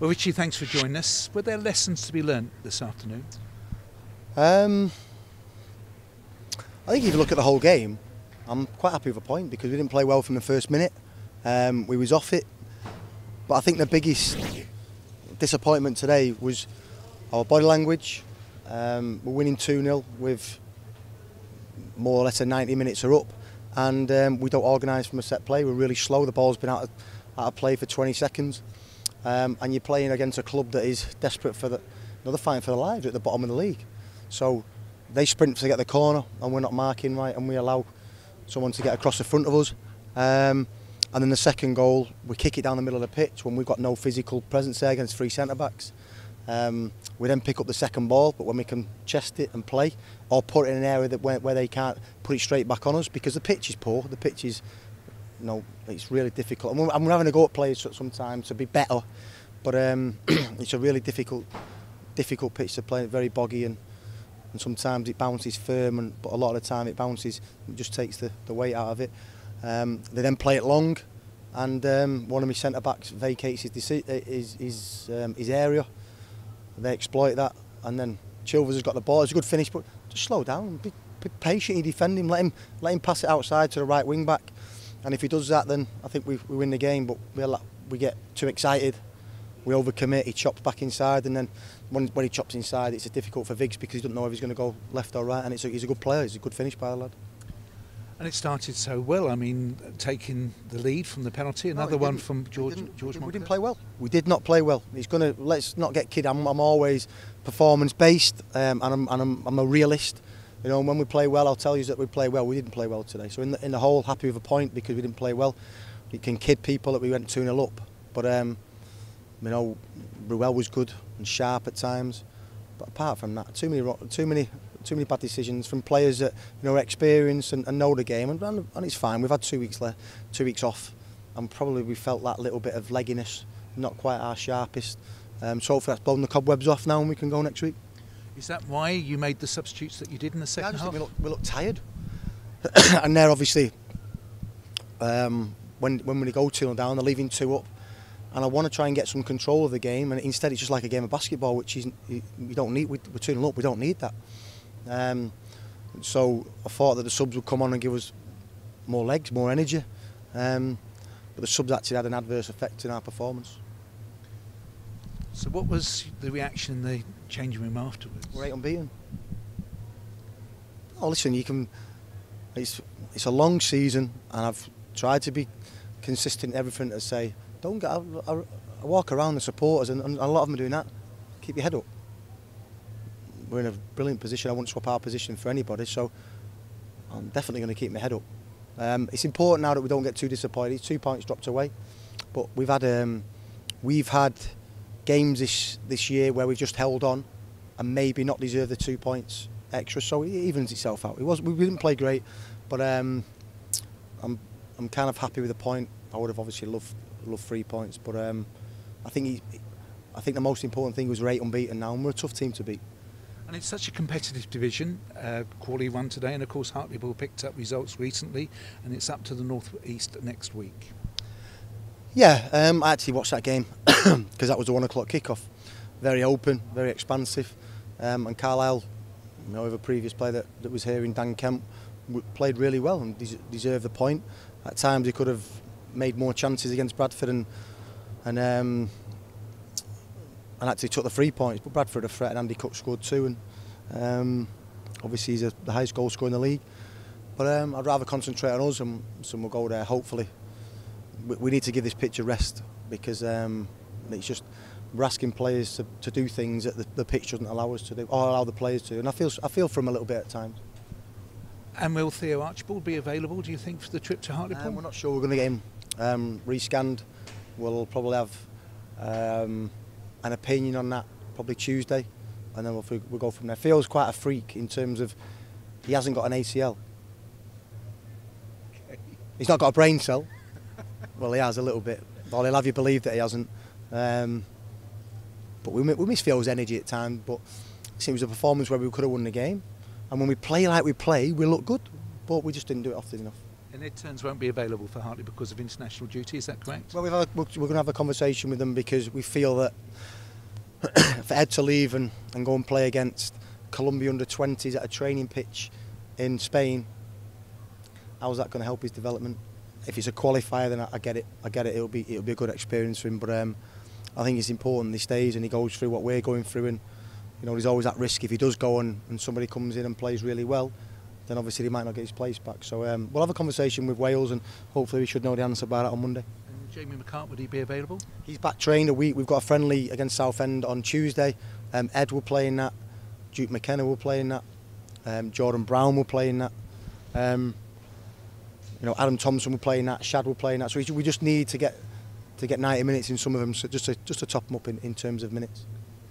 Well, Richie, thanks for joining us. Were there lessons to be learnt this afternoon? Um, I think if you look at the whole game, I'm quite happy with a point because we didn't play well from the first minute. Um, we was off it, but I think the biggest disappointment today was our body language. Um, we're winning 2-0 with more or less a 90 minutes are up and um, we don't organise from a set play. We're really slow. The ball's been out of, out of play for 20 seconds. Um, and you're playing against a club that is desperate for the, you know, for their lives at the bottom of the league. So they sprint to get the corner and we're not marking right and we allow someone to get across the front of us. Um, and then the second goal, we kick it down the middle of the pitch when we've got no physical presence there against three centre-backs. Um, we then pick up the second ball, but when we can chest it and play, or put it in an area that where, where they can't put it straight back on us, because the pitch is poor, the pitch is, you know, it's really difficult. And we're, and we're having a go at players sometimes to be better, but um, it's a really difficult, difficult pitch to play. Very boggy and and sometimes it bounces firm, and but a lot of the time it bounces, it just takes the, the weight out of it. Um, they then play it long, and um, one of my centre backs vacates his eh, his his, um, his area. They exploit that, and then Chilvers has got the ball. It's a good finish, but just slow down, be, be patient. You defend him, let him let him pass it outside to the right wing back. And if he does that, then I think we, we win the game. But we we get too excited, we overcommit. He chops back inside, and then when, when he chops inside, it's difficult for Viggs because he doesn't know if he's going to go left or right. And it's a, he's a good player. He's a good finish by the lad. And it started so well. I mean, taking the lead from the penalty, another no, one from George. We George we didn't play well. We did not play well. He's going to let's not get kid. I'm, I'm always performance based, um, and, I'm, and I'm, I'm a realist. You know, and when we play well, I'll tell you that we play well. We didn't play well today. So in the, in the whole, happy with a point because we didn't play well. You can kid people that we went 2-0 up. But, um, you know, Ruel was good and sharp at times. But apart from that, too many, too many, too many bad decisions from players that you know are experienced and, and know the game. And, and, and it's fine. We've had two weeks left, two weeks off, and probably we felt that little bit of legginess, not quite our sharpest. Um, so hopefully that's blown the cobwebs off now, and we can go next week. Is that why you made the substitutes that you did in the second yeah, half? we look, we look tired, and they're obviously um, when when we go two down, they're leaving two up and I want to try and get some control of the game and instead it's just like a game of basketball which is we don't need we're 2 up we don't need that um, so I thought that the subs would come on and give us more legs, more energy. Um, but the subs actually had an adverse effect in our performance. So what was the reaction in the changing room afterwards? We're eight unbeaten. Oh, listen, you can. It's it's a long season, and I've tried to be consistent in everything to say. Don't get. I, I, I walk around the supporters, and, and a lot of them are doing that. Keep your head up we're in a brilliant position. I wouldn't swap our position for anybody, so I'm definitely going to keep my head up. Um, it's important now that we don't get too disappointed. Two points dropped away, but we've had um, we've had games this this year where we've just held on and maybe not deserved the two points extra. So it evens itself out. It was we didn't play great, but um, I'm I'm kind of happy with the point. I would have obviously loved loved three points, but um, I think he, I think the most important thing was eight unbeaten now, and we're a tough team to beat. And it's such a competitive division. Uh, Crawley won today, and of course Hartlepool picked up results recently, and it's up to the North East next week. Yeah, um, I actually watched that game because that was the one o'clock kickoff. Very open, very expansive, um, and Carlisle, you know, a previous player that, that was here in Dan Kemp, played really well and des deserved the point. At times he could have made more chances against Bradford and and um, and actually took the three points. But Bradford a threat and Andy Cook scored two, and um, obviously he's a, the highest goal scorer in the league. But um, I'd rather concentrate on us, and some will go there. Hopefully, we, we need to give this pitch a rest because um, it's just we're asking players to, to do things that the, the pitch doesn't allow us to do, or allow the players to. And I feel I feel for him a little bit at times. And will Theo Archibald be available? Do you think for the trip to Hartlepool? Um, we're not sure. We're going to get him um, rescanned. We'll probably have. Um, an opinion on that probably Tuesday, and then we'll, we'll go from there. Theo's quite a freak in terms of he hasn't got an ACL. Okay. He's not got a brain cell. Well, he has a little bit. Well, he'll have you believe that he hasn't. Um, but we, we miss Theo's energy at times, but it seems a performance where we could have won the game. And when we play like we play, we look good, but we just didn't do it often enough. And Ed Turns won't be available for Hartley because of international duty, is that correct? Well, we've had, we're going to have a conversation with them because we feel that for Ed to leave and, and go and play against Colombia under 20s at a training pitch in Spain, how's that going to help his development? If it's a qualifier, then I, I get it. I get it. It'll be it'll be a good experience for him. But um, I think it's important he stays and he goes through what we're going through. And you know, there's always that risk if he does go and, and somebody comes in and plays really well, then obviously he might not get his place back. So um, we'll have a conversation with Wales and hopefully we should know the answer about that on Monday. And Jamie McCart, would he be available? He's back trained a week. We've got a friendly against Southend on Tuesday. Um, Ed will play in that. Duke McKenna will play in that. Um, Jordan Brown will play in that. you know, Adam Thompson were playing that, Shad were playing that. So we just need to get to get 90 minutes in some of them, so just to just to top them up in, in terms of minutes.